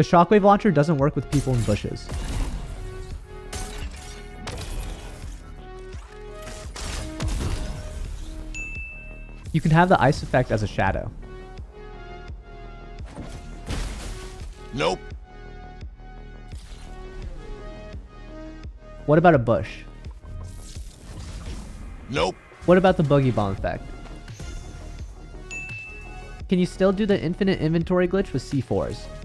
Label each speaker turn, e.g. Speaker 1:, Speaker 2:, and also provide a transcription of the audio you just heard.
Speaker 1: The shockwave launcher doesn't work with people in bushes. You can have the ice effect as a shadow.
Speaker 2: Nope.
Speaker 1: What about a bush?
Speaker 2: Nope.
Speaker 1: What about the boogie bomb effect? Can you still do the infinite inventory glitch with C4s?